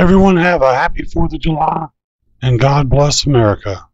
Everyone have a happy 4th of July and God bless America.